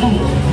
Hello.